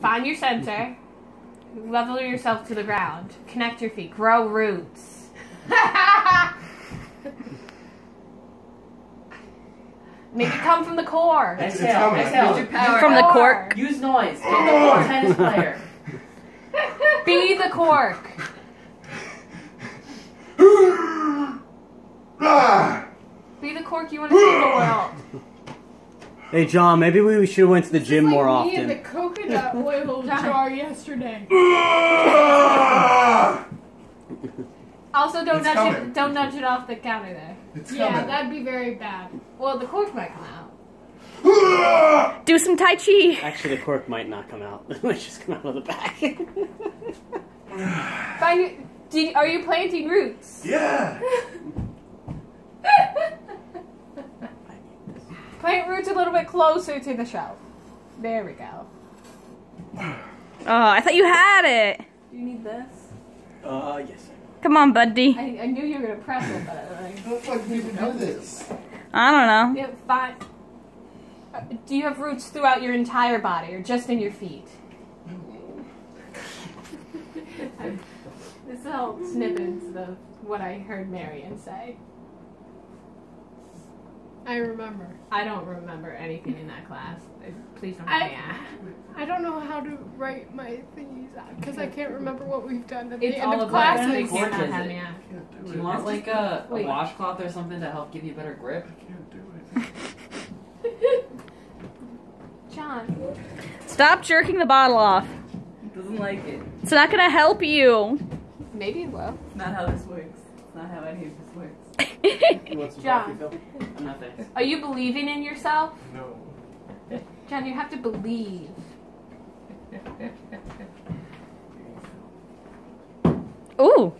Find your center. Level yourself to the ground. Connect your feet. Grow roots. Make it come from the core. Exhale, coming. exhale. Use your power. From the cork. Use noise. Take the full tennis player. Be the cork. Ah! Be the cork you want to see the world. Hey John, maybe we should have went to the gym more Me and the often. coconut oil jar yesterday. Also, don't It's nudge coming. it. Don't nudge it off the counter there. It's Yeah, coming. that'd be very bad. Well, the cork might come out. Do some Tai Chi. Actually, the cork might not come out. It might just come out of the back. Find your, do you, are you planting roots? Yeah. Plant roots a little bit closer to the shelf. There we go. Oh, I thought you had it. Do you need this? uh, yes. Come on, buddy. I, I knew you were gonna press it, but I, like, How the fuck do people do this? I don't know. yeah, fine. Uh, Do you have roots throughout your entire body, or just in your feet? this is all snippets of what I heard Marion say. I remember. I don't remember anything in that class. Please don't I- have me ask. I don't know how to write my thingies because I can't remember what we've done at the It's end all of about classes. Please Cork have me ask. Do Do you want like a, a washcloth or something to help give you better grip? Can't do it. John, Stop jerking the bottle off. Doesn't like it. It's not gonna help you. maybe it will. Not how this works. It's not how any of this works. You want some John. I'm not thanks. Are you believing in yourself? No. John, you have to believe. Ooh.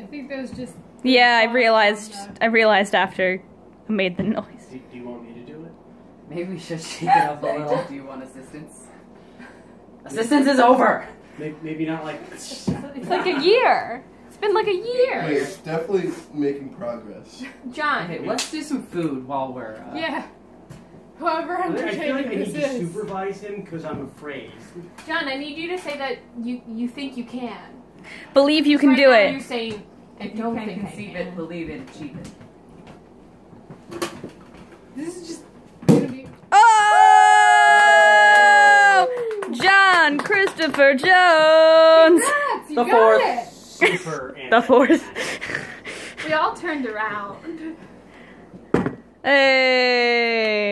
I think that was just. Yeah, I realized. I realized after I made the noise. Do, do you want me to do it? Maybe we should shake it up a little. Do you want assistance? Assistance is over! Maybe, maybe not like. It's like a year. It's been like a Hey, year. it's definitely making progress. John, Okay, let's do some food while we're. Uh, Yeah. However I feel like I need this to is. supervise him because I'm afraid. John, I need you to say that you you think you can. Believe you can Right do now it. You're saying I If you don't can think I conceive can. it, believe it, achieve it. This is just gonna be. Oh! John Christopher Jones. Congrats, you The got fourth. it. Super. The fourth. We all turned around. Hey.